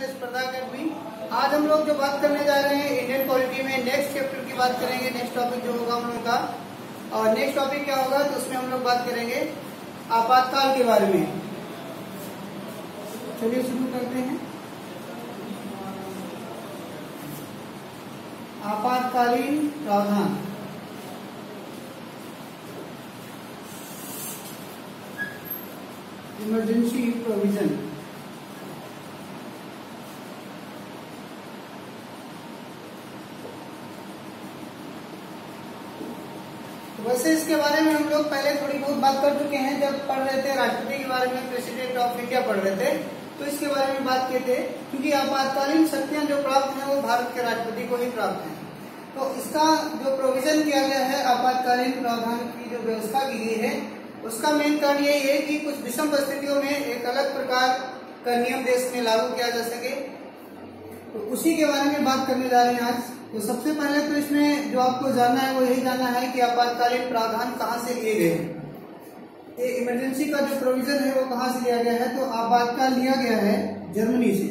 Channel स्पर्धा academy आज हम लोग जो बात करने जा रहे हैं इंडियन पॉलिटी में नेक्स्ट चैप्टर की बात करेंगे नेक्स्ट टॉपिक जो होगा हम लोग का और नेक्स्ट टॉपिक क्या होगा तो उसमें हम लोग बात करेंगे आपातकाल के बारे में। चलिए शुरू करते हैं। आपातकालीन प्रावधान। इमरजेंसी प्रोविज़न वैसे इसके बारे में हम लोग पहले थोड़ी बहुत बात कर चुके हैं, जब पढ़ रहे थे राष्ट्रपति के बारे में, प्रेसिडेंट ऑफ़ इंडिया पढ़ रहे थे तो इसके बारे में बात किए थे, क्योंकि आपातकालीन शक्तियाँ जो प्राप्त हैं, वो भारत के राष्ट्रपति को ही प्राप्त हैं। तो इसका जो प्रोविज़न किया गया है, आपातकालीन प्रावधान की जो व्यवस्था की गई है, उसका मेन कारण यही है कि कुछ विषम परिस्थितियों में एक अलग प्रकार का नियम देश में लागू किया जा सके। तो उसी के बारे में बात करने जा रहे हैं आज। तो सबसे पहले तो इसमें जो आपको जानना है, वो यही जानना है कि आपातकालीन प्रावधान कहाँ से लिए गए हैं। ये इमरजेंसी का जो प्रोविज़न है, वो कहाँ से लिया गया है? तो आपातकाल लिया गया है जर्मनी से।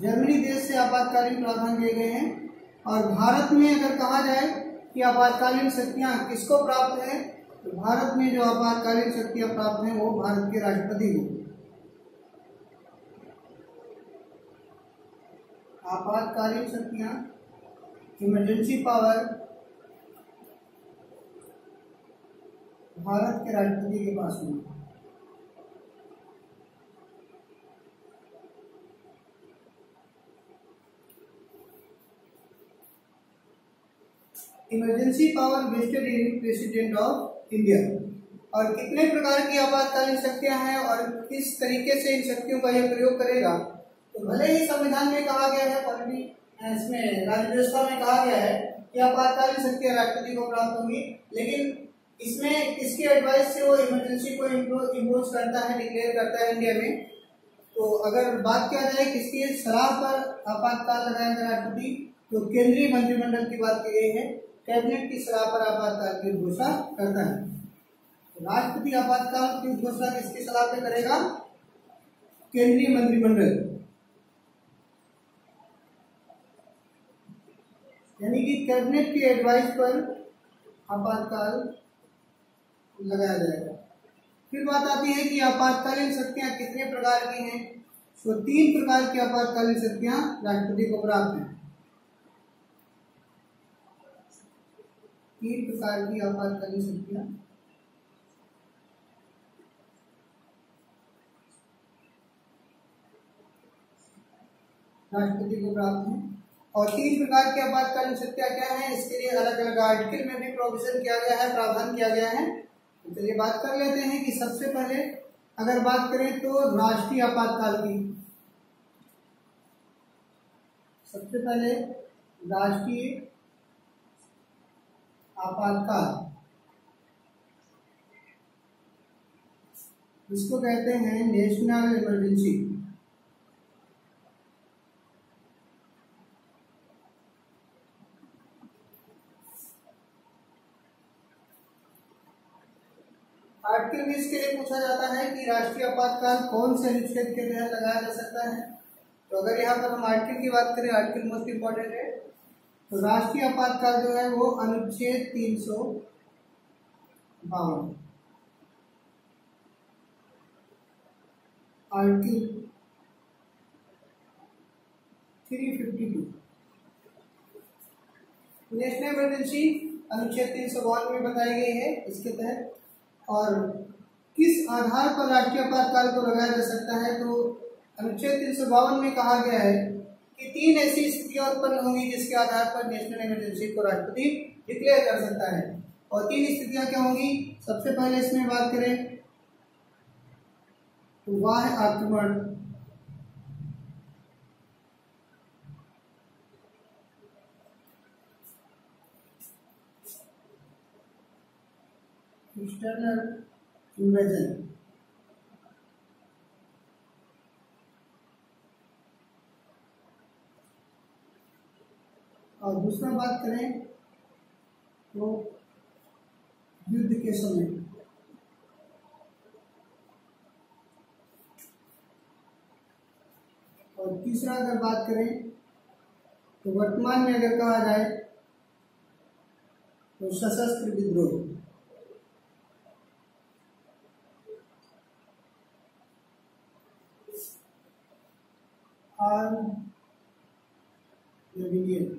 जर्मनी देश से आपातकालीन प्रावधान लिए गए हैं। और भारत में अगर कहा जाए कि आपातकालीन शक्तियाँ किसको प्राप्त है तो भारत में जो आपातकालीन शक्तियाँ प्राप्त हैं, वो भारत के राष्ट्रपति को आपातकालीन शक्तियाँ इमरजेंसी पावर भारत के राष्ट्रपति के पास में। Emergency power vested in president of India और कितने प्रकार की आपातकालीन शक्तियाँ हैं और किस तरीके से इन शक्तियों का यह प्रयोग करेगा? तो भले ही संविधान में कहा गया है पॉलिटी इसमें राज्य व्यवस्था में कहा गया है कि आपातकालीन शक्तियाँ राष्ट्रपति को प्राप्त होंगी, लेकिन इसमें किसकी एडवाइस से वो इमरजेंसी को इम्पोज करता है डिक्लेयर करता है इंडिया में? तो अगर बात किया जाए किसकी सलाह पर आपातकाल लगाएगा राष्ट्रपति तो केंद्रीय मंत्रिमंडल की बात की गई है, कैबिनेट की सलाह पर आपातकाल की घोषणा करता है। तो राष्ट्रपति आपातकाल की घोषणा किसकी सलाह पर करेगा? केंद्रीय मंत्रिमंडल। यानी कि कैबिनेट की एडवाइस पर आपातकाल लगाया जाएगा। फिर बात आती है कि आपातकालीन शक्तियाँ कितने प्रकार की हैं? तो तीन प्रकार की आपातकालीन शक्तियाँ राष्ट्रपति को प्राप्त हैं। तीन प्रकार की आपातकालीन शक्तियाँ। राष्ट्रपति को प्राप्त हैं। और तीन प्रकार की आपातकालीन शक्तियाँ क्या है? इसके लिए अलग अलग आर्टिकल में भी प्रोविज़न किया गया है, प्रावधान किया गया है। तो चलिए बात कर लेते हैं कि सबसे पहले अगर बात करें तो राष्ट्रीय आपातकाल की। सबसे पहले राष्ट्रीय आपातकाल। इसको कहते हैं नेशनल इमरजेंसी आर्टिकल बीस के लिए पूछा जाता है कि राष्ट्रीय आपातकाल कौन से अनुच्छेद के तहत लगाया जा सकता है? तो अगर यहाँ पर हम आर्टिकल की बात करें आर्टिकल मोस्ट इंपॉर्टेंट है। तो राष्ट्रीय आपातकाल जो है वो अनुच्छेद तीन सौ बावन। Article three fifty two national emergency अनुच्छेद तीन सौ बावन में बताई गई है। इसके तहत और किस आधार पर राष्ट्रीय आपातकाल को लगाया जा सकता है तो अनुच्छेद तीन सौ बावन में कहा गया है कि तीन ऐसी स्थितियाँ उत्पन्न होंगी जिसके आधार पर नेशनल इमरजेंसी को राष्ट्रपति डिक्लेयर कर सकता है। और तीन स्थितियाँ क्या होंगी? सबसे पहले इसमें बात करें तो वाह आक्रमण। External invasion. और दूसरा बात करें तो युद्ध के समय। और तीसरा अगर बात करें तो वर्तमान में अगर कहा जाए तो सशस्त्र विद्रोह। आर्म रेबिलियन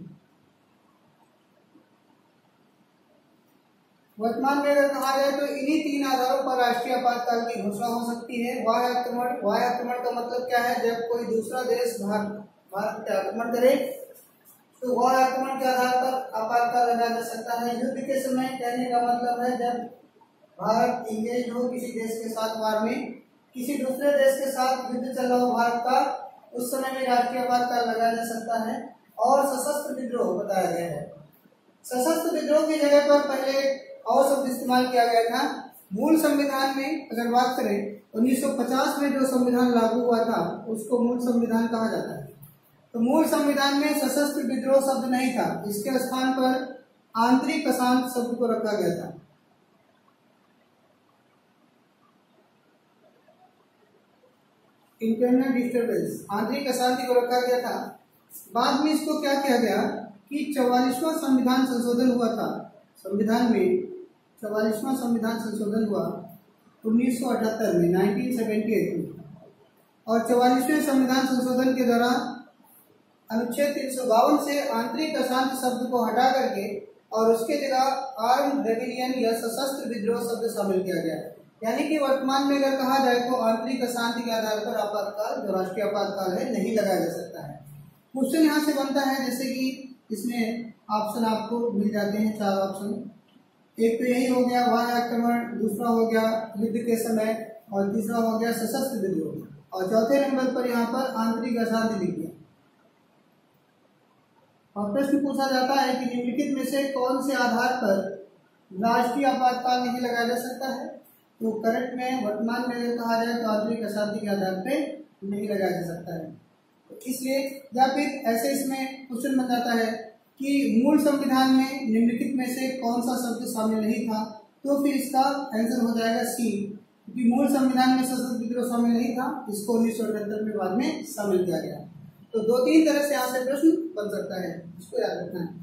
वर्तमान में अगर कहा जाए तो इन्हीं तीन आधारों पर राष्ट्रीय आपातकाल की घोषणा हो सकती है। वाय आक्रमण वाय आक्रमण का मतलब क्या है? जब कोई दूसरा देश भारत भारत पे आक्रमण करे तो वाय आक्रमण के आधार पर आपातकाल लगाया जा सकता है। युद्ध के समय कहने का मतलब है जब भारत इंगेज हो किसी देश के साथ वार में, किसी दूसरे देश के साथ युद्ध चल रहा हो भारत का उस समय में राष्ट्रीय आपातकाल लगाया जा सकता है और सशस्त्र विद्रोह बताया गया है। सशस्त्र विद्रोह की जगह पर पहले और शब्द इस्तेमाल किया गया था। मूल संविधान में अगर बात करें 1950 में जो संविधान लागू हुआ था, उसको मूल संविधान कहा जाता है। तो मूल संविधान में सशस्त्र विद्रोह शब्द नहीं था। इसके स्थान पर आंतरिक अशांत शब्द को रखा गया था। Internal disturbance. आंतरिक अशांति को रखा गया था। बाद में इसको क्या किया गया कि चौवालीसवां संविधान संशोधन हुआ था। संविधान में चौवालीसवां संविधान संशोधन हुआ उन्नीस सौ अठहत्तर में 1978 में। और चौवालीसवें संविधान संशोधन के दौरान अनुच्छेद तीन सौ बावन से आंतरिक अशांत शब्द को हटा करके और उसके जगह आर्म रेबिलियन या सशस्त्र विद्रोह शब्द शामिल किया गया। यानी कि वर्तमान में अगर कहा जाए तो आंतरिक अशांति के आधार पर आपातकाल जो राष्ट्रीय आपातकाल है, नहीं लगाया जा सकता है। क्वेश्चन यहाँ से बनता है, जैसे कि इसमें ऑप्शन आपको मिल जाते हैं, चार ऑप्शन। एक तो यही हो गया वाय आक्रमण, दूसरा हो गया, युद्ध के समय, और तीसरा हो गया, सशस्त्र विद्रोह और चौथे नंबर पर यहाँ पर आंतरिक अशांति लिख दिया और प्रश्न पूछा जाता है कि निम्नलिखित में से कौन से आधार पर राष्ट्रीय आपातकाल नहीं लगाया जा सकता है? तो करंट में वर्तमान में अगर कहा जाए तो आंतरिक अशांति के आधार पर नहीं लगाया जा सकता है। तो इसलिए या फिर ऐसे इसमें क्वेश्चन बन जाता है कि मूल संविधान में निम्नलिखित में से कौन सा शब्द शामिल नहीं था तो फिर इसका आंसर हो जाएगा सी क्योंकि मूल संविधान में सशस्त्र विद्रोह शामिल नहीं था, इसको उन्नीस सौ अठहत्तर में बाद में शामिल किया गया। तो दो तीन तरह से यहाँ से प्रश्न बन सकता है, इसको याद रखना है।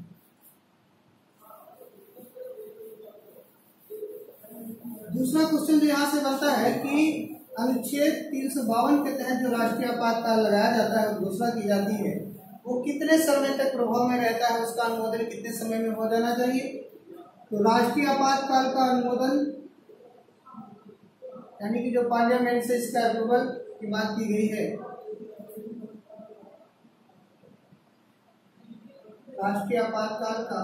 दूसरा क्वेश्चन जो यहाँ से बनता है कि अनुच्छेद तीन सौ बावन के तहत जो राष्ट्रीय आपातकाल लगाया जाता है, घोषणा की जाती है, वो कितने समय तक प्रभाव में रहता है, उसका अनुमोदन कितने समय में हो जाना चाहिए? तो राष्ट्रीय आपातकाल का अनुमोदन, यानी कि जो पार्लियामेंट से इसका अप्रूवल की बात की गई है राष्ट्रीय आपातकाल का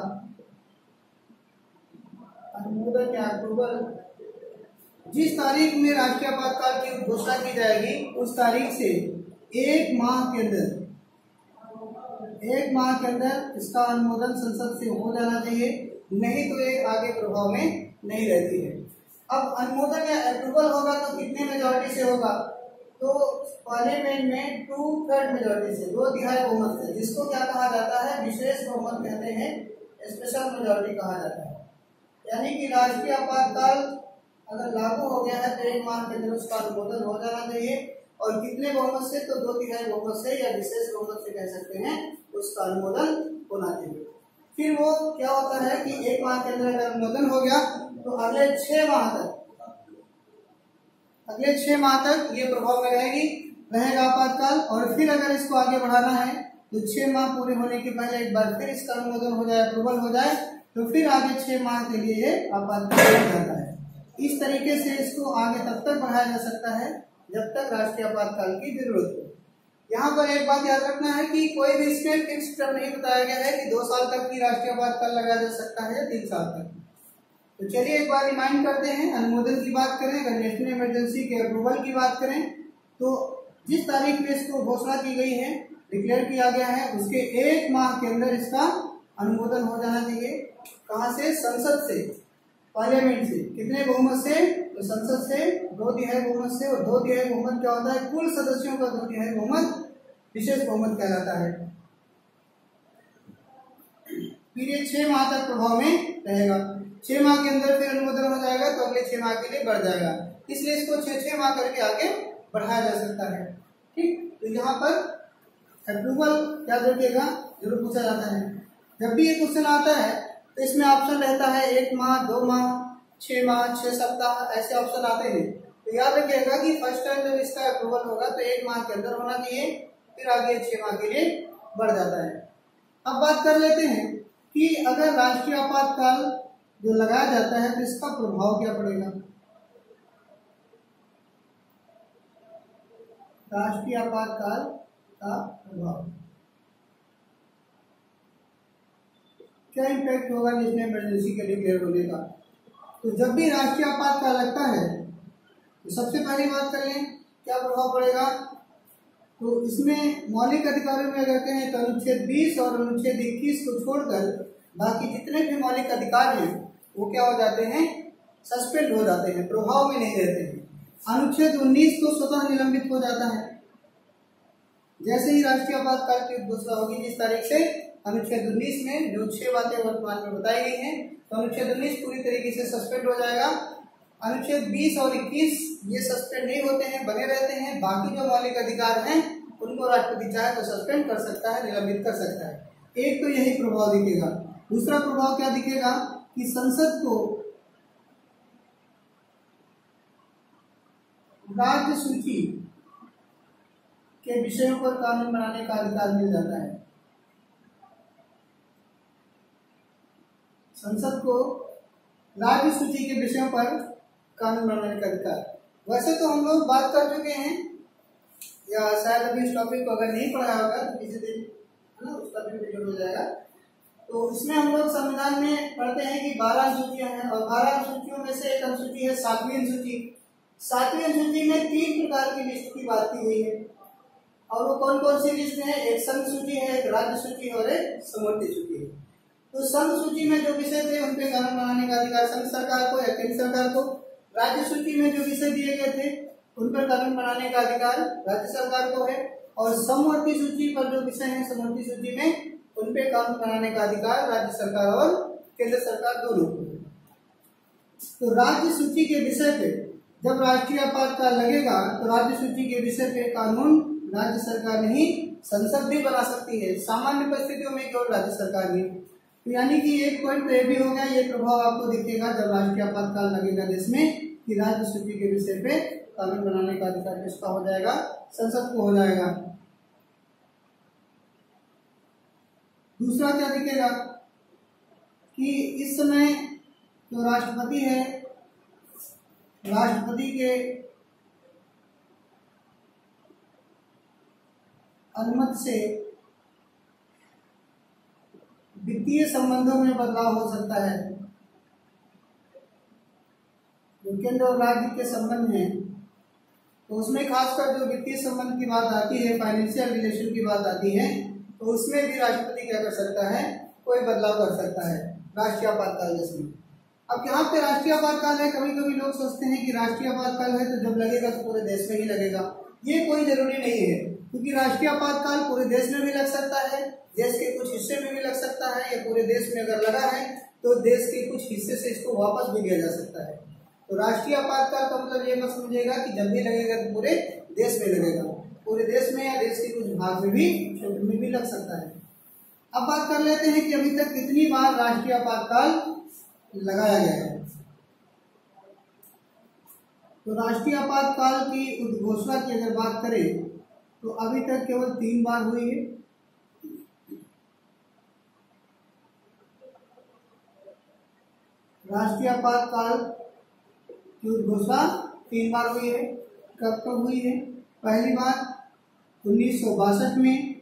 अनुमोदन या अक्टूबर जिस तारीख में राष्ट्रीय आपातकाल की घोषणा की जाएगी, उस तारीख से एक माह के अंदर, एक माह के अंदर इसका अनुमोदन संसद से हो जाना चाहिए, नहीं तो ये आगे प्रभाव में नहीं रहती है। अब अनुमोदन या अप्रूवल होगा तो कितने मेजोरिटी से होगा? तो पार्लियामेंट में टू थर्ड मेजोरिटी से, दो तिहाई बहुमत से, जिसको क्या कहा जाता है? विशेष बहुमत कहते हैं स्पेशल मेजोरिटी कहा जाता है। यानी कि राष्ट्रीय आपातकाल अगर लागू हो गया है तो एक माह के अंदर उसका अनुमोदन हो जाना चाहिए। और कितने बहुमत से तो दो तिहाई बहुमत से या विशेष बहुमत से कह सकते हैं, उसका अनुमोदन होना चाहिए। फिर वो क्या होता है कि एक माह के अंदर अगर अनुमोदन हो गया तो अगले छह माह तक, अगले छह माह तक ये प्रभाव में रहेगी, रहेगा आपातकाल। और फिर अगर इसको आगे बढ़ाना है तो छह माह पूरे होने के पहले एक बार फिर इसका अनुमोदन हो जाए, अप्रूवल हो जाए तो फिर आगे छह माह के लिए आपातकाल रहता है इस तरीके से इसको आगे तब तक बढ़ाया जा सकता है, जब तक राष्ट्रीय आपातकाल की ज़रूरत हो। यहाँ पर एक बात याद रखना है कि कोई भी इसमें फिक्स टर्म नहीं बताया गया है कि दो साल तक की राष्ट्रीय आपातकाल लगाया जा सकता है या तीन साल तक। तो चलिए एक बार रिमाइंड करते हैं, अनुमोदन की बात करें, अगर नेशनल इमरजेंसी के अप्रूवल की बात करें तो जिस तारीख में इसको घोषणा की गई है डिक्लेयर किया गया है, उसके एक माह के अंदर इसका अनुमोदन हो जाना चाहिए। कहा से? संसद से। पार्लियामेंट से। कितने बहुमत से? तो संसद से। दो तिहाई बहुमत से। और दो तिहाई बहुमत क्या होता है? कुल सदस्यों का दो तिहाई बहुमत विशेष बहुमत कहलाता है। फिर ये छह माह तक प्रभाव में रहेगा। छह माह के अंदर फिर अनुमोदन हो जाएगा तो अगले छह माह के लिए बढ़ जाएगा। इसलिए इसको छह छह माह करके आगे बढ़ाया जा सकता है। ठीक? तो यहाँ पर अप्रूवल क्या देखिएगा ज़रूर पूछा जाता है। जब भी ये क्वेश्चन आता है तो इसमें ऑप्शन रहता है एक माह, दो माह, छह माह, छह सप्ताह, ऐसे ऑप्शन आते हैं। तो याद रखिएगा कि फ़र्स्ट टाइम जब इसका अप्रूवल होगा तो एक माह के अंदर होना चाहिए, फिर आगे छह माह के लिए बढ़ जाता है। अब बात कर लेते हैं कि अगर राष्ट्रीय आपातकाल जो लगाया जाता है तो इसका प्रभाव क्या पड़ेगा? राष्ट्रीय आपातकाल का प्रभाव। क्या इम्पैक्ट होगा जिसमें इमरजेंसी के डिक्लेयर होने का? तो जब भी राष्ट्रीय आपातकाल लगता है तो सबसे पहली बात कर लें, क्या प्रभाव पड़ेगा? तो इसमें मौलिक अधिकारों में अगर कहें तो अनुच्छेद 20 और अनुच्छेद 21 को छोड़कर बाकी जितने भी मौलिक अधिकार हैं, वो क्या हो जाते हैं? सस्पेंड हो जाते हैं, प्रभाव में नहीं रहते हैं। अनुच्छेद 19 तो स्वतः निलंबित हो जाता है। जैसे ही राष्ट्रीय आपातकाल की घोषणा होगी जिस तारीख से अनुच्छेद उन्नीस में जो छह बातें वर्तमान में बताई गई हैं तो अनुच्छेद उन्नीस पूरी तरीके से सस्पेंड हो जाएगा। अनुच्छेद 20 और 21 ये सस्पेंड नहीं होते हैं, बने रहते हैं। बाकी जो मौलिक अधिकार हैं, उनको राष्ट्रपति चाहे तो सस्पेंड कर सकता है, निलंबित कर सकता है। एक तो यही प्रभाव दिखेगा। दूसरा प्रभाव क्या दिखेगा? कि संसद को राज्य सूची के विषयों पर कानून बनाने का अधिकार मिल जाता है। संसद को राज्य सूची के विषयों पर कानून बनाने का अधिकार। वैसे तो हम लोग बात कर चुके हैं। या शायद अभी इस टॉपिक को अगर नहीं पढ़ा होगा तो किसी दिन, है ना उसका भी वीडियो हो जाएगा। तो इसमें हम लोग संविधान में पढ़ते हैं कि बारह अनुसूचियाँ हैं और बारह अनुसूचियों में से एक अनुसूची है सातवीं अनुसूची। सातवीं अनुसूची में तीन प्रकार की लिस्ट की बात की हुई है। और वो कौन कौन सी लिस्ट है? एक संघ सूची है, एक राज्य सूची और एक समवर्ती सूची है। तो संघ सूची में जो विषय थे उन पे कानून बनाने का अधिकार संघ सरकार को या केंद्र सरकार को। राज्य सूची में जो विषय दिए गए थे, उन पर कानून बनाने का अधिकार राज्य सरकार को है। और समवर्ती सूची पर जो विषय है, समवर्ती सूची में उन पे कानून बनाने का अधिकार राज्य सरकार और केंद्र सरकार दोनों को तो राज्य सूची के विषय पे जब राष्ट्रीय आपातकाल लगेगा तो राज्य सूची के विषय पे कानून राज्य सरकार नहीं, संसद भी बना सकती है। सामान्य परिस्थितियों में केवल राज्य सरकार नहीं। तो यानी कि एक पॉइंट तो ये भी हो गया, ये प्रभाव आपको दिखेगा जब राष्ट्रीय आपातकाल लगेगा देश में कि राज्य सूची के विषय पे कानून बनाने का अधिकार किसका हो जाएगा, संसद को हो जाएगा। दूसरा क्या दिखेगा? कि इस समय जो राष्ट्रपति है, राष्ट्रपति के अनुमत से वित्तीय संबंधों में बदलाव हो सकता है। जो केंद्र और राज्य के संबंध हैं। तो उसमें खासकर जो वित्तीय संबंध की बात आती है फाइनेंशियल रिलेशन की बात आती है तो उसमें भी राष्ट्रपति क्या कर सकता है? कोई बदलाव कर सकता है। राष्ट्रीय आपातकाल जिसमें अब यहाँ पे राष्ट्रीय आपातकाल है कभी कभी लोग सोचते हैं कि राष्ट्रीय आपातकाल है तो जब लगेगा तो पूरे देश में ही लगेगा। ये कोई ज़रूरी नहीं है। क्योंकि राष्ट्रीय आपातकाल पूरे देश में भी लग सकता है, देश के कुछ हिस्से में भी लग सकता है, या पूरे देश में अगर लगा है तो देश के कुछ हिस्से से इसको वापस भी दिया जा सकता है। तो राष्ट्रीय आपातकाल का मतलब ये मत समझेगा कि जब भी लगेगा तो पूरे देश में लगेगा। पूरे देश में या देश के कुछ भाग में भी में भी लग सकता है। अब बात कर लेते हैं कि अभी तक कितनी बार राष्ट्रीय आपातकाल लगाया गया है। तो राष्ट्रीय आपातकाल की उद्घोषणा की अगर बात करें तो अभी तक केवल तीन बार हुई है। राष्ट्रीय आपातकाल की उद्घोषणा तीन बार हुई है। कब कब हुई है? पहली बार उन्नीस सौ बासठ में।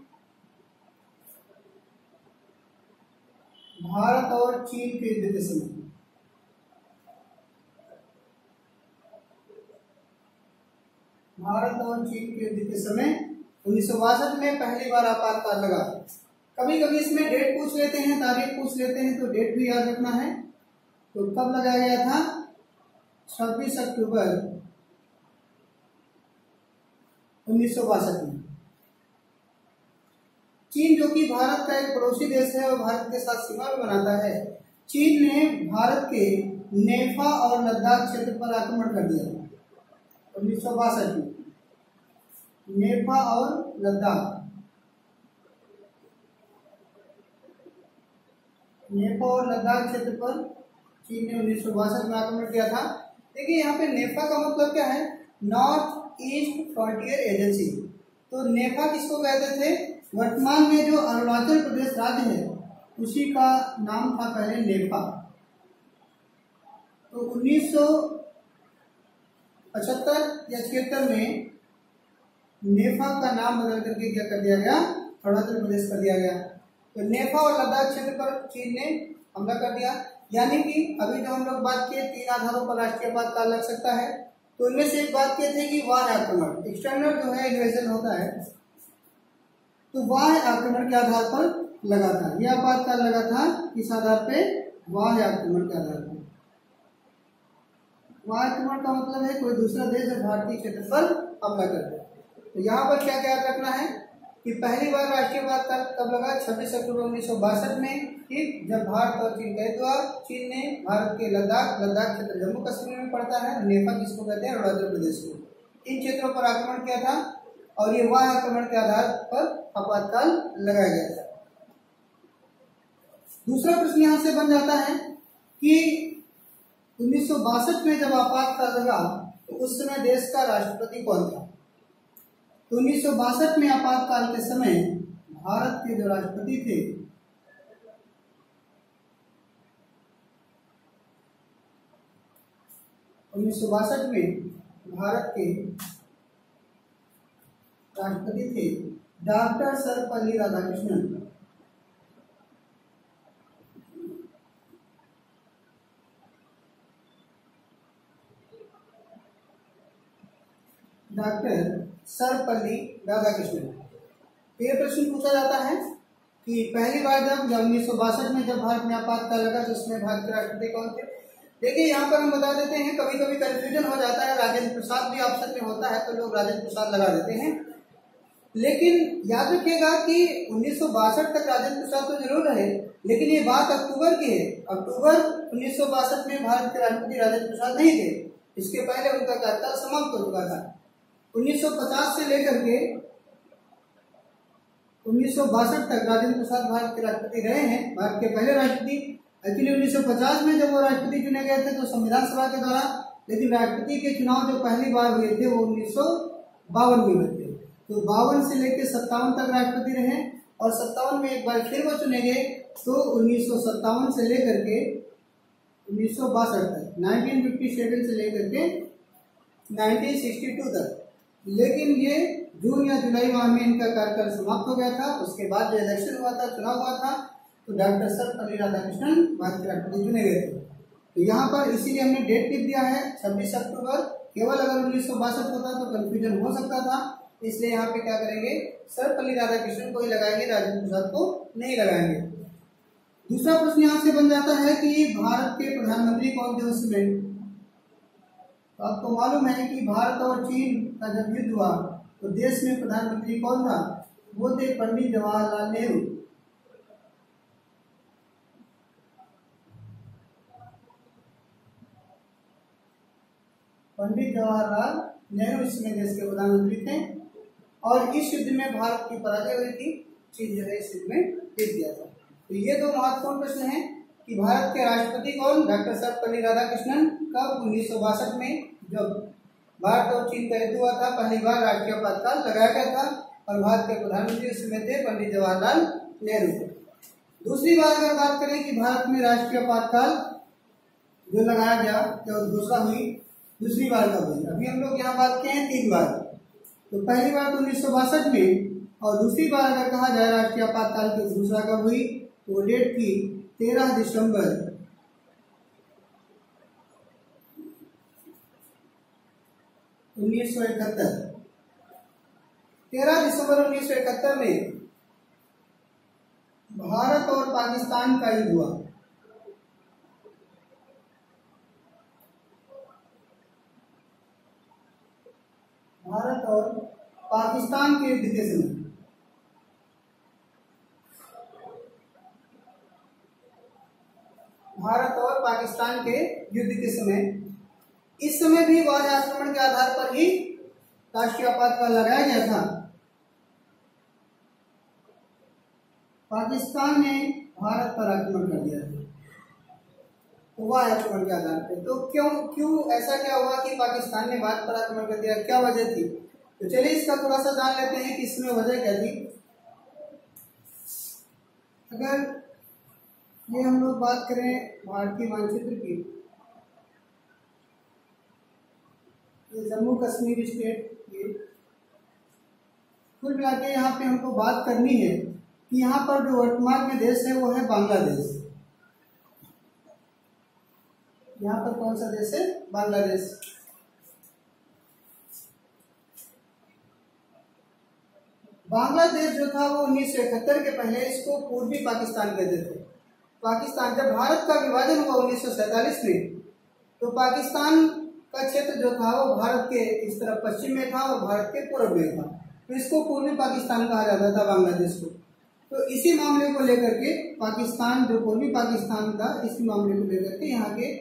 भारत और चीन के युद्ध के समय भारत और चीन के युद्ध के समय उन्नीस सौ बासठ में पहली बार आपातकाल लगा। कभी कभी इसमें डेट पूछ लेते हैं, तारीख पूछ लेते हैं तो डेट भी याद रखना है। तो कब लगाया गया था? छब्बीस अक्टूबर उन्नीस में। चीन, जो कि भारत का एक पड़ोसी देश है और भारत के साथ सीमा भी बनाता है, चीन ने भारत के नेफा और लद्दाख क्षेत्र पर आक्रमण कर दिया। उन्नीस में। नेपा और लद्दाख। नेपा और लद्दाख क्षेत्र पर चीन ने उन्नीस सौ बासठ में आक्रमण किया था। देखिए, यहाँ पे नेपा का मतलब क्या है? नॉर्थ ईस्ट फ्रंटियर एजेंसी तो नेपा किसको कहते थे? वर्तमान में जो अरुणाचल प्रदेश राज्य है, उसी का नाम था पहले नेपा तो उन्नीस सौ पचहत्तर या छिहत्तर में नेफा का नाम बदल करके क्या कर दिया गया? अरुणाचल प्रदेश कर दिया गया। तो नेफा और लद्दाख क्षेत्र पर चीन ने हमला कर दिया। यानी कि अभी जो हम लोग बात किए, तीन आधारों पर राष्ट्रीय आपातकाल लग सकता है। तो इनमें से एक बात किए थे कि वाह आक्रमण। एक्सटर्नल जो है इन्वेजन होता है। तो वाह आक्रमण के आधार पर लगा था। यह आपातकाल लगा था इस आधार पे वाह आक्रमण के आधार पर वाह आक्रमण का मतलब है कोई दूसरा देश भारतीय क्षेत्र पर हमला कर तो यहाँ पर क्या क्या रखना है कि पहली बार राष्ट्रीय वार्ता तब लगा छब्बीस अक्टूबर उन्नीस सौ बासठ में ठीक जब भारत और चीन गए तो चीन ने भारत के लद्दाख लद्दाख क्षेत्र जम्मू कश्मीर में पड़ता है, नेपाल जिसको कहते हैं, अरुणाचल प्रदेश को। इन क्षेत्रों पर आक्रमण किया था? और ये वाह आक्रमण के आधार पर आपातकाल लगाया गया था। दूसरा प्रश्न यहाँ से बन जाता है कि उन्नीस सौ बासठ में जब आपातकाल लगा तो उस समय देश का राष्ट्रपति कौन था? तो उन्नीस में आपातकाल के समय भारत के जो राष्ट्रपति थे, उन्नीस सौ बासठ में भारत के राष्ट्रपति थे डॉक्टर सर्वपल्ली राधाकृष्णन। डॉक्टर सर्वपल्ली राधाकृष्णन। तो ये प्रश्न पूछा जाता है कि पहली बार जब उन्नीस सौ बासठ में जब भारत में आपातकाल लगा तो उसमें भारत के राष्ट्रपति कौन थे? देखिए, यहाँ पर हम बता देते हैं कभी कभी कंफ्यूजन हो जाता है, राजेंद्र प्रसाद भी ऑप्शन में होता है तो लोग राजेंद्र प्रसाद लगा देते हैं। लेकिन याद रखिएगा कि उन्नीस सौ बासठ तक राजेंद्र प्रसाद तो ज़रूर रहे, लेकिन ये बात अक्टूबर की है। अक्टूबर उन्नीस सौ बासठ में भारत के राष्ट्रपति राजेंद्र प्रसाद नहीं थे। इसके पहले उनका कार्यकाल समाप्त हो चुका था। 1950 से लेकर के उन्नीस सौ बासठ तक राजेंद्र प्रसाद भारत के राष्ट्रपति रहे हैं। भारत के पहले राष्ट्रपति। एक्चुअली 1950 में जब वो राष्ट्रपति चुने गए थे तो संविधान सभा के द्वारा लेकिन राष्ट्रपति के चुनाव जो पहली बार हुए थे, वो उन्नीस सौ बावन में हुए थे। तो बावन से लेकर सत्तावन तक राष्ट्रपति रहे और सत्तावन में एक बार फिर वो चुने गए। तो उन्नीस सौ सत्तावन से लेकर के उन्नीस सौ बासठ तक 1957 से लेकर के 1962 तक लेकिन ये जून या जुलाई माह में इनका कार्यकाल समाप्त हो गया था, उसके बाद जो इलेक्शन हुआ था, चुनाव हुआ था तो डॉक्टर सर्वपल्ली राधाकृष्णन भारत के राष्ट्रपति चुने गए थे। तो यहाँ पर इसीलिए हमने डेट लिख दिया है, छब्बीस अक्टूबर, केवल अगर उन्नीस सौ बासठ होता तो कंफ्यूजन हो सकता था, इसलिए यहाँ पे क्या करेंगे सर्वपल्ली राधाकृष्णन को ही लगाएँगे, राजेंद्र प्रसाद को नहीं लगाएँगे। दूसरा प्रश्न यहाँ से बन जाता है कि भारत के प्रधानमंत्री कौन थे उसमें तो आपको मालूम है कि भारत और चीन का जब युद्ध हुआ तो देश में प्रधानमंत्री कौन था? वो थे पंडित जवाहरलाल नेहरू। पंडित जवाहरलाल नेहरू इसमें देश के प्रधानमंत्री थे और इस युद्ध में भारत की पराजय हुई थी। चीन जो है इस युद्ध में जीत दिया था। तो ये दो महत्वपूर्ण प्रश्न हैं। कि भारत के राष्ट्रपति कौन? डॉक्टर सर्वपल्ली राधाकृष्णन। कब? उन्नीस सौ बासठ में, जब भारत और चीन का युद्ध हुआ था, पहली बार राष्ट्रीय आपातकाल लगाया गया था और भारत के प्रधानमंत्री उसमें थे पंडित जवाहरलाल नेहरू। दूसरी बात अगर बात करें कि भारत में राष्ट्रीय आपातकाल जो लगाया गया जब घोषणा हुई, दूसरी बार कब हुई? अभी हम लोग यहाँ बात किए हैं तीन बार। तो पहली बार तो उन्नीस सौ बासठ में और दूसरी बार अगर कहा जाए राष्ट्रीय आपातकाल की दूसरा कब हुई? तो डेट की तेरह दिसंबर। उन्नीस सौ इकहत्तर। तेरह दिसंबर उन्नीस सौ इकहत्तर में भारत और पाकिस्तान का युद्ध हुआ। भारत और पाकिस्तान के युद्ध के समय। भारत और पाकिस्तान के युद्ध के समय। इस समय भी वाद आक्रमण के आधार पर ही राष्ट्रीय आपातकाल लगाया गया था। पाकिस्तान ने भारत पर आक्रमण कर दिया तो वह आक्रमण के आधार पर। तो क्यों क्यों ऐसा क्या हुआ कि पाकिस्तान ने भारत पर आक्रमण कर दिया? क्या वजह थी? तो चलिए इसका थोड़ा सा जान लेते हैं कि इसमें वजह क्या थी। अगर ये हम लोग बात करें भारतीय मानचित्र की। ये जम्मू कश्मीर स्टेट ये कुल मिला के यहाँ पे हमको बात करनी है कि यहाँ पर जो वर्तमान में देश है वो है बांग्लादेश। यहाँ पर कौन सा देश है? बांग्लादेश। बांग्लादेश जो था वो उन्नीस सौ इकहत्तर के पहले इसको पूर्वी पाकिस्तान कहते थे। पाकिस्तान जब भारत का विभाजन हुआ उन्नीस में तो पाकिस्तान का क्षेत्र जो था वो भारत के इस तरफ़ पश्चिम में था और भारत के पूर्व में था। तो इसको पूर्वी पाकिस्तान कहा जाता था बांग्लादेश को। तो इसी मामले को लेकर के पाकिस्तान जो पूर्वी पाकिस्तान था, इसी मामले को लेकर के यहाँ के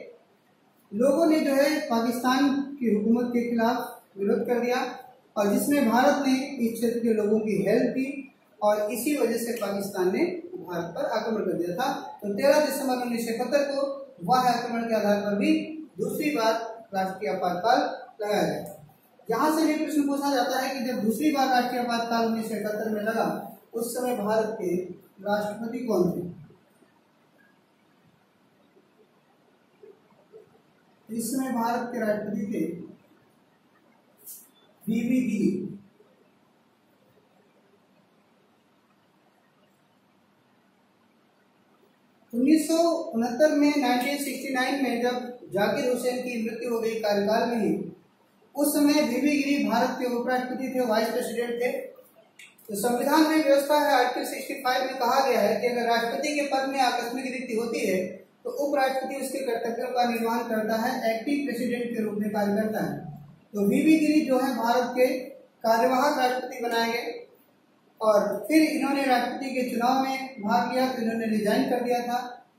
लोगों ने जो है पाकिस्तान की हुकूमत के खिलाफ विरोध कर दिया और जिसमें भारत ने इस क्षेत्र के लोगों की हेल्प की और इसी वजह से पाकिस्तान ने भारत पर आक्रमण कर दिया था। तो तेरह दिसंबर उन्नीस सौ इकहत्तर को वह आक्रमण के आधार पर भी दूसरी बार राष्ट्रीय आपातकाल लगाया गया यहाँ से भी प्रश्न पूछा जाता है कि जब दूसरी बार राष्ट्रीय आपातकाल उन्नीस सौ इकहत्तर में लगा, उस समय भारत के राष्ट्रपति कौन थे? इस समय भारत के राष्ट्रपति थे बीबी गिरी उन्नीस सौ उनहत्तर में 1969 में जब जाकिर हुसैन की मृत्यु हो गई कार्यकाल में ही, उस समय बीबी गिरी भारत के उपराष्ट्रपति थे, वाइस प्रेसिडेंट थे। तो संविधान में व्यवस्था है, आर्टिकल 65 में कहा गया है कि अगर राष्ट्रपति के पद में आकस्मिक रिक्ति होती है तो उपराष्ट्रपति उसके कर्तव्यों का निर्वहन करता है, एक्टिव प्रेसिडेंट के रूप में कार्य करता है। तो बीबी गिरी जो है, भारत के कार्यवाहक राष्ट्रपति बनाए गए। और फिर इन्होंने राष्ट्रपति के चुनाव में भाग लिया तो इन्होंने रिजाइन कर दिया था।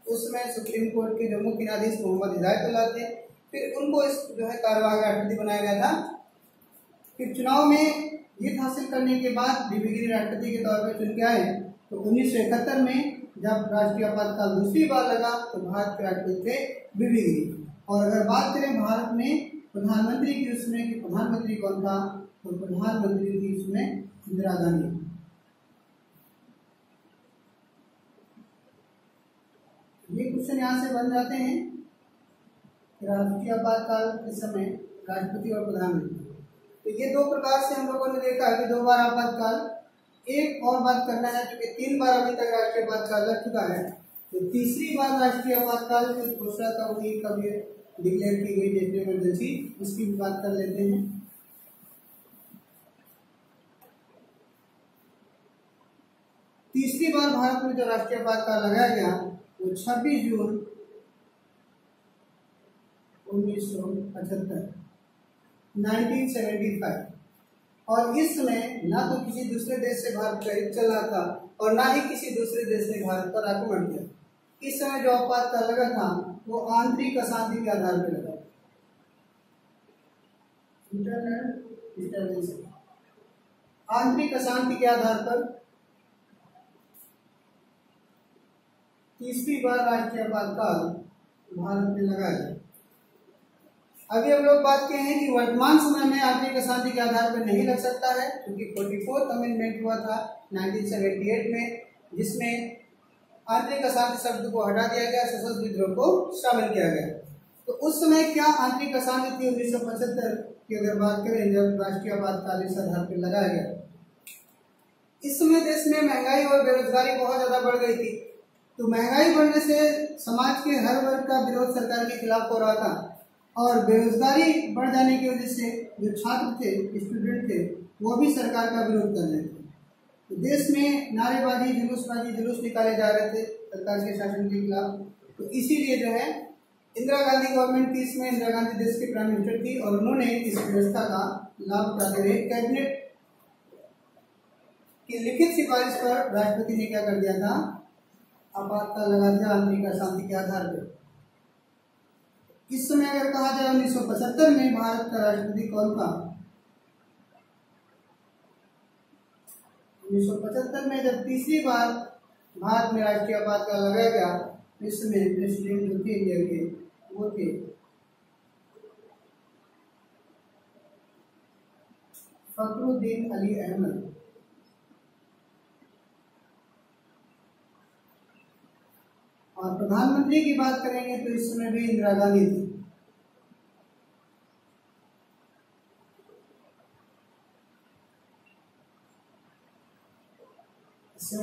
उसमें सुप्रीम कोर्ट के जो मुख्य न्यायाधीश मोहम्मद हिदायतुल्ला थे। फिर उनको इस जो है कार्यवाहक राष्ट्रपति बनाया गया था। फिर चुनाव में जीत हासिल करने के बाद बीबी गिरी राष्ट्रपति के तौर पर चुन के आए। तो उन्नीस सौ इकहत्तर में जब राष्ट्रीय आपातकाल दूसरी बार लगा तो भारत के राष्ट्रपति थे बीबी गिरी और अगर बात करें भारत में प्रधानमंत्री की, उसमें कि प्रधानमंत्री कौन था? तो प्रधानमंत्री थी उसमें इंदिरा गांधी। ये क्वेश्चन यहाँ से बन जाते हैं। राष्ट्रीय आपातकाल के समय राष्ट्रपति और प्रधानमंत्री। तो ये दो प्रकार से हम लोगों ने देखा कि दो बार आपातकाल, एक और बात करना है, क्योंकि तीन बार अभी तक राष्ट्रीय आपातकाल लग चुका है। तो तीसरी बार राष्ट्रीय आपातकाल की घोषणा कब हुई कब ये डिक्लेयर की गई नेशनल इमरजेंसी उसकी भी बात कर लेते हैं। तीसरी बार भारत में जो राष्ट्रीय आपातकाल लगाया गया 26 जून उन्नीस सौ पचहत्तर, नाइनटीन सेवेंटी फाइव। और इस समय ना तो किसी दूसरे देश से भारत का चल रहा था और ना ही किसी दूसरे देश ने भारत पर आक्रमण किया। इस समय जो आपातकाल लगा था, वो आंतरिक अशांति के आधार पर लगा। आंतरिक अशांति के आधार पर तीसरी बार राष्ट्रीय आपातकाल भारत में लगाया अभी हम लोग बात किए हैं कि वर्तमान समय में आर्थिक अशांति के आधार पर नहीं लग सकता है, क्योंकि फोर्टी फोर्थ अमेंडमेंट हुआ था 1978 में, जिसमें आंतरिक अशांति शब्द को हटा दिया गया, सशस्त्र विद्रोह को शामिल किया गया। तो उस समय क्या आंतरिक अशांति थी उन्नीस सौ पचहत्तर की अगर बात करें, जब राष्ट्रीय आपातकाल इस आधार पर लगाया गया। इस समय देश में महँगाई और बेरोजगारी बहुत ज़्यादा बढ़ गई थी। तो महँगाई बढ़ने से समाज के हर वर्ग का विरोध सरकार के खिलाफ हो रहा था और बेरोजगारी बढ़ जाने की वजह से जो छात्र थे स्टूडेंट थे, वो भी सरकार का विरोध कर रहे थे। तो देश में नारेबाजी, जुलूसबाजी, जुलूस निकाले जा रहे थे सरकार के शासन के खिलाफ। तो इसीलिए जो है, इंदिरा गांधी गवर्नमेंट की इसमें इंदिरा गांधी देश की प्राइम मिनिस्टर थी और उन्होंने इस व्यवस्था का लाभ उठाते हुए कैबिनेट की लिखित सिफारिश पर राष्ट्रपति ने क्या कर दिया था? आपातकाल लगा दिया आंतरिक अशांति के आधार पर इस समय अगर कहा जाए उन्नीस सौ पचहत्तर में भारत का राष्ट्रपति कौन था? उन्नीस सौ पचहत्तर में जब तीसरी बार भारत में राष्ट्रीय आपातकाल लगाया गया इसमें प्रेसिडेंट जो थे इंडिया के, वो थे। फखरुद्दीन अली अहमद। और प्रधानमंत्री की बात करेंगे तो इस समय भी इंदिरा गांधी थी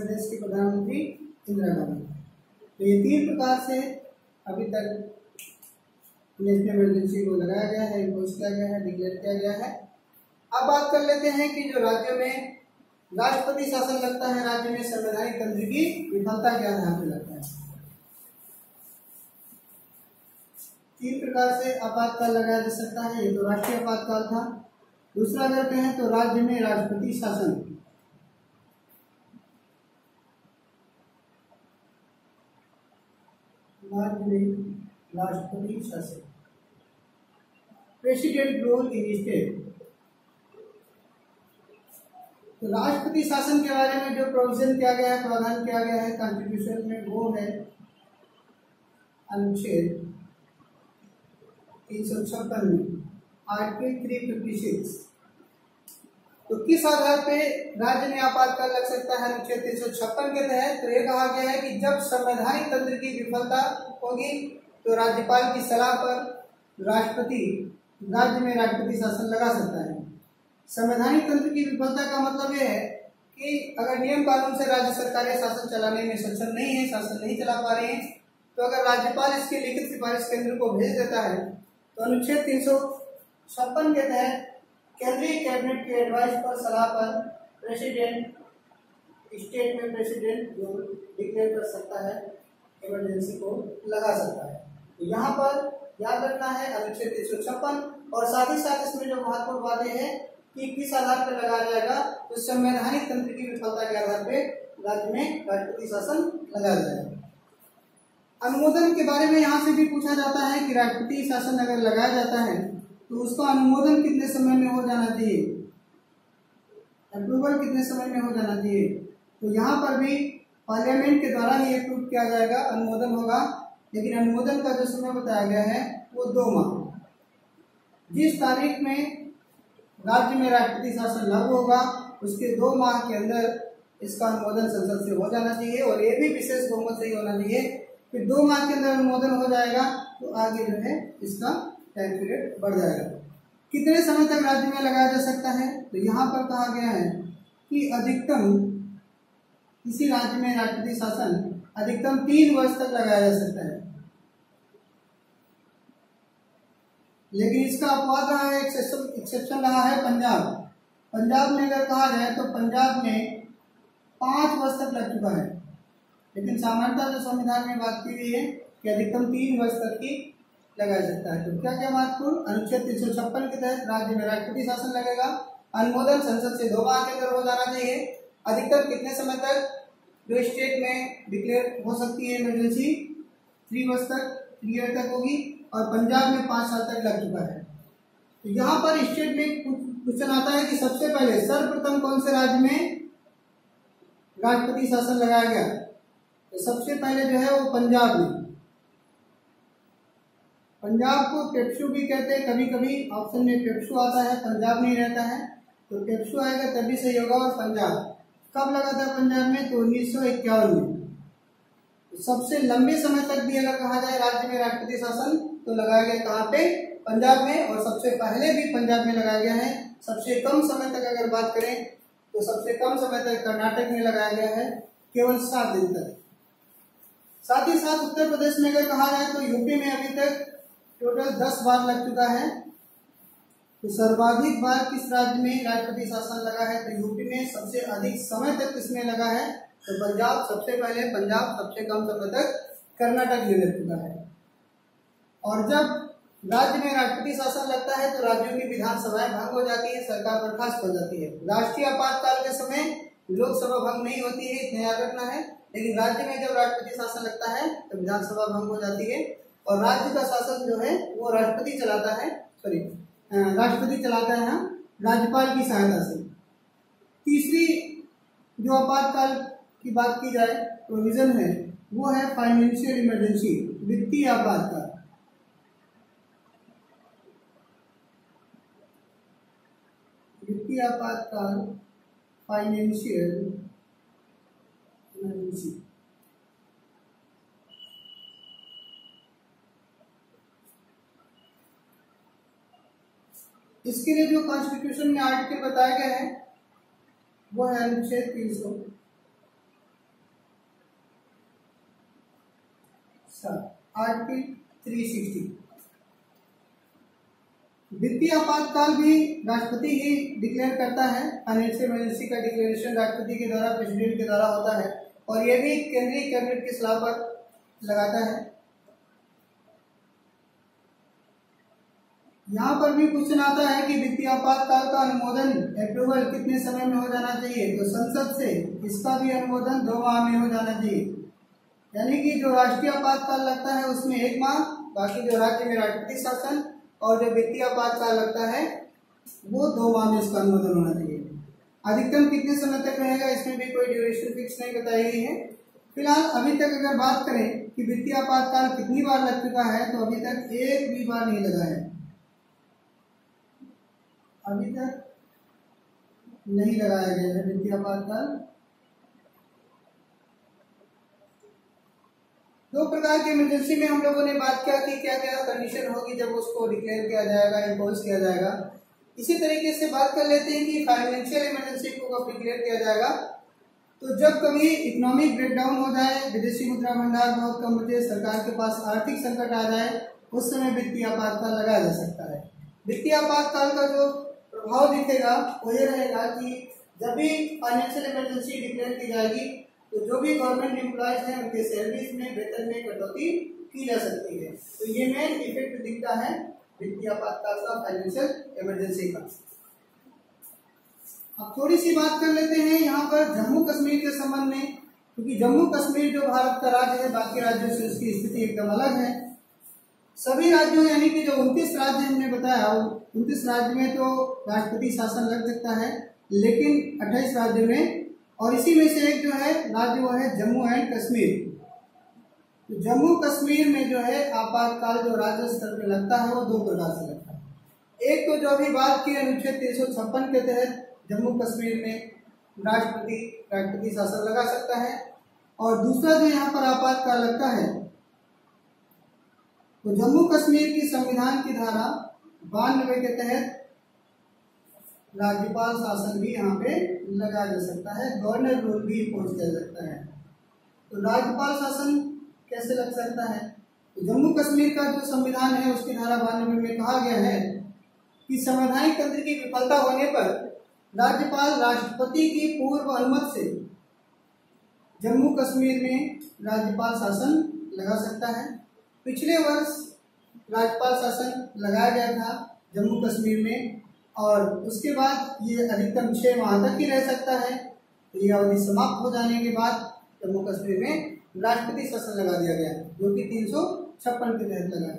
देश की प्रधानमंत्री इंदिरा गांधी। तो ये तीन प्रकार से अभी तक नेशनल इमरजेंसी को लगाया गया है, इम्पोज किया गया है, डिक्लेयर किया गया है। अब बात कर लेते हैं कि जो राज्य में राष्ट्रपति शासन लगता है, राज्य में संवैधानिक तंत्र की विफलता के आधार पर लगता है? तीन प्रकार से आपातकाल लगाया जा सकता है। ये तो राष्ट्रीय आपातकाल था। दूसरा अगर कहें तो राज्य में राष्ट्रपति शासन। राज्य में राष्ट्रपति शासन। President rule in state. तो राष्ट्रपति शासन के बारे में जो प्रोविज़न किया गया है, प्रावधान किया गया है कॉन्स्टिट्यूशन में वो है अनुच्छेद तीन सौ छप्पन में। आर्टिकल थ्री फिफ्टी सिक्स तो किस आधार पे राज्य में आपातकाल लग सकता है? अनुच्छेद तीन सौ छप्पन के तहत तो ये कहा गया है कि जब संवैधानिक तंत्र की विफलता होगी तो राज्यपाल की सलाह पर राष्ट्रपति, राज्य में राष्ट्रपति शासन लगा सकता है। संवैधानिक तंत्र की विफलता का मतलब यह है कि अगर नियम कानून से राज्य सरकारें शासन चलाने में सक्षम नहीं है, शासन नहीं चला पा रही है तो अगर राज्यपाल इसकी लिखित सिफारिश केंद्र को भेज देता है तो अनुच्छेद तीन सौ छप्पन के तहत केंद्रीय कैबिनेट के एडवाइस पर सलाह पर प्रेसिडेंट स्टेट में प्रेसिडेंट जो डिक्लेयर कर सकता है इमरजेंसी को लगा सकता है। तो यहाँ पर याद रखना है अनुच्छेद तीन सौ छप्पन और साथ ही साथ इसमें जो महत्वपूर्ण बात है कि किस आधार पर लगाया जाएगा तो संवैधानिक तंत्र की विफलता के आधार पर राज्य में राष्ट्रपति शासन लगाया जाएगा। अनुमोदन के बारे में यहाँ से भी पूछा जाता है कि राष्ट्रपति शासन अगर लगाया जाता है तो उसका अनुमोदन कितने समय में हो जाना चाहिए? अप्रूवल कितने समय में हो जाना चाहिए? तो यहाँ पर भी पार्लियामेंट के द्वारा ही अप्रूव किया जाएगा, अनुमोदन होगा, लेकिन अनुमोदन का जो समय बताया गया है, वो दो माह। जिस तारीख में राज्य में राष्ट्रपति शासन लागू होगा, उसके दो माह के अंदर इसका अनुमोदन संसद से हो जाना चाहिए और ये भी विशेष बहुमत से ही होना चाहिए फिर दो माह के अंदर अनुमोदन हो जाएगा तो आगे जो है इसका टाइम पीरियड बढ़ जाएगा। कितने समय तक राज्य में लगाया जा सकता है? तो यहाँ पर कहा गया है कि अधिकतम किसी राज्य में राष्ट्रपति शासन अधिकतम तीन वर्ष तक लगाया जा सकता है। लेकिन इसका अपवाद रहा है एक्सेप्शन रहा है पंजाब। पंजाब में अगर कहा जाए तो पंजाब में पाँच वर्ष तक लग चुका है। लेकिन सामान्यता जो संविधान में बात की गई है कि अधिकतम तीन वर्ष तक की लगाया सकता है। तो क्या क्या महत्वपूर्ण अनुच्छेद तीन सौ छप्पन के तहत राज्य में राष्ट्रपति शासन लगेगा? अनुमोदन संसद से दो माह के अंदर हो जाना चाहिए। अधिकतम कितने समय तक जो स्टेट में डिक्लेयर हो सकती है इमरजेंसी? थ्री वर्ष तक थ्री ईयर तक होगी और पंजाब में पाँच साल तक लग चुका है। तो यहाँ पर स्टेट में क्वेश्चन आता है कि सबसे पहले सर्वप्रथम कौन से राज्य में राष्ट्रपति शासन लगाया गया? तो सबसे पहले जो है वो पंजाब में। पंजाब को टेप्सू भी कहते हैं कभी कभी ऑप्शन में पेप्सू आता है, पंजाब नहीं रहता है तो पेप्सू आएगा तभी सही होगा और पंजाब। कब लगा था पंजाब में? तो उन्नीस सौ इक्यावन में। तो सबसे लंबे समय तक भी अगर कहा जाए राज्य में राष्ट्रपति शासन तो लगाया गया कहाँ पे? पंजाब में, और सबसे पहले भी पंजाब में लगाया गया है। सबसे कम समय तक अगर बात करें तो सबसे कम समय तक कर्नाटक में लगाया गया है, केवल सात दिन तक। साथ ही साथ उत्तर प्रदेश में अगर कहा जाए तो यूपी में अभी तक टोटल दस बार लग चुका है। तो सर्वाधिक बार किस राज्य में राष्ट्रपति शासन लगा है? तो यूपी में सबसे अधिक समय तक किसमें लगा है? तो पंजाब सबसे पहले, पंजाब सबसे कम समय तक कर्नाटक में लग चुका है। और जब राज्य में राष्ट्रपति शासन लगता है तो राज्यों की विधानसभाएँ भंग हो जाती है, सरकार बर्खास्त हो जाती है। राष्ट्रीय आपातकाल के समय लोकसभा भंग नहीं होती है इतना याद रखना है। लेकिन राज्य में जब राष्ट्रपति शासन लगता है तो विधानसभा भंग हो जाती है। और राज्य का शासन जो है, वो राष्ट्रपति चलाता है सॉरी राष्ट्रपति चलाता है राज्यपाल की सहायता से। तीसरी जो आपातकाल की बात की जाए प्रोविज़न है, वो है फाइनेंशियल इमरजेंसी वित्तीय आपातकाल। वित्तीय आपातकाल फाइनेंशियल इसके लिए जो कॉन्स्टिट्यूशन में आर्टिकल बताया गया है, वो है अनुच्छेद तीन सौ। आर्टिकल थ्री सिक्सटी वित्तीय आपातकाल भी राष्ट्रपति ही डिक्लेयर करता है फाइनेंशियल इमरजेंसी का डिक्लेरेशन राष्ट्रपति के द्वारा प्रेसिडेंट के द्वारा होता है। और यह भी केंद्रीय कैबिनेट की सलाह पर लगाता है। यहाँ पर भी क्वेश्चन आता है कि वित्तीय आपातकाल का अनुमोदन अप्रूवल कितने समय में हो जाना चाहिए? तो संसद से इसका भी अनुमोदन दो माह में हो जाना चाहिए। यानी कि जो राष्ट्रीय आपातकाल लगता है उसमें एक माह, बाकी जो राज्य में राष्ट्रपति शासन और जो वित्तीय आपातकाल लगता है, वो दो माह में इसका अनुमोदन होना चाहिए। अधिकतम कितने समय तक रहेगा, इसमें भी कोई ड्यूरेशन फिक्स नहीं बताई गई है। फ़िलहाल अभी तक अगर बात करें कि वित्तीय आपातकाल कितनी बार लग चुका है तो अभी तक एक भी बार नहीं लगा है। अभी तक नहीं लगाया गया है वित्तीय आपातकाल। दो प्रकार की इमरजेंसी में हम लोगों ने बात किया कि क्या क्या कंडीशन होगी जब उसको डिक्लेयर किया जाएगा इम्पोज किया जाएगा। इसी तरीके से बात कर लेते हैं कि फाइनेंशियल इमरजेंसी को कब डिक्लेयर किया जाएगा। तो जब कभी इकोनॉमिक ब्रेकडाउन हो जाए, विदेशी मुद्रा भंडार बहुत कम बचे सरकार के पास आर्थिक संकट आ जाए, उस समय वित्तीय आपातकाल लगाया जा सकता है। वित्तीय आपातकाल का जो प्रभाव दिखेगा, वो ये रहेगा कि जब भी फाइनेंशियल इमरजेंसी डिक्लेयर की जाएगी तो जो भी गवर्नमेंट एम्प्लॉयज़ हैं, उनके सैलरीज में वेतन में कटौती की जा सकती है। तो ये मेन इफ़ेक्ट दिखता है। वित्तीय का फाइनेंशियल इमरजेंसी का अब थोड़ी सी बात कर लेते हैं यहाँ पर जम्मू कश्मीर के संबंध में, क्योंकि जम्मू कश्मीर जो भारत का राज्य है, बाकी राज्यों से उसकी स्थिति एकदम अलग है। सभी राज्यों, यानी कि जो उनतीस राज्य हमने बताया उनतीस राज्य में तो राष्ट्रपति शासन लग सकता है, लेकिन अट्ठाईस राज्यों में, और इसी में से एक जो है, राज्य वो है जम्मू एंड कश्मीर। तो जम्मू कश्मीर में जो है आपातकाल जो राज्य स्तर पर लगता है, वो दो प्रकार से लगता है। एक तो जो अभी बात की अनुच्छेद तीन सौ छप्पन के तहत जम्मू कश्मीर में राष्ट्रपति राष्ट्रपति शासन लगा सकता है। और दूसरा जो यहाँ पर आपातकाल लगता है तो जम्मू कश्मीर की संविधान की धारा बानवे के तहत राज्यपाल शासन भी यहाँ पे लगाया जा सकता है, गवर्नर रूल भी इम्पोज किया सकता है। तो राज्यपाल शासन कैसे लग सकता है? तो जम्मू कश्मीर का जो संविधान है, उसकी धारा बानवे में कहा गया है कि संवैधानिक तंत्र की विफलता होने पर राज्यपाल राष्ट्रपति की पूर्व अनुमति से जम्मू कश्मीर में राज्यपाल शासन लगा सकता है। पिछले वर्ष राज्यपाल शासन लगाया गया था जम्मू कश्मीर में और उसके बाद ये अधिकतम छह माह तक ही रह सकता है। तो ये अवधि समाप्त हो जाने के बाद जम्मू कश्मीर में राष्ट्रपति शासन लगा दिया गया, जो कि तीन सौ छप्पन के तहत लगा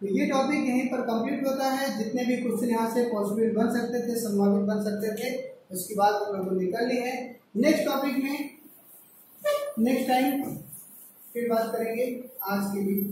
तो ये टॉपिक यहीं पर कंप्लीट होता है। जितने भी क्वेश्चन यहाँ से पॉसिबल बन सकते थे, संभावित बन सकते थे, उसके बाद हम लोगों ने कर ली है। नेक्स्ट टॉपिक में नेक्स्ट टाइम फिर बात करेंगे आज के लिए।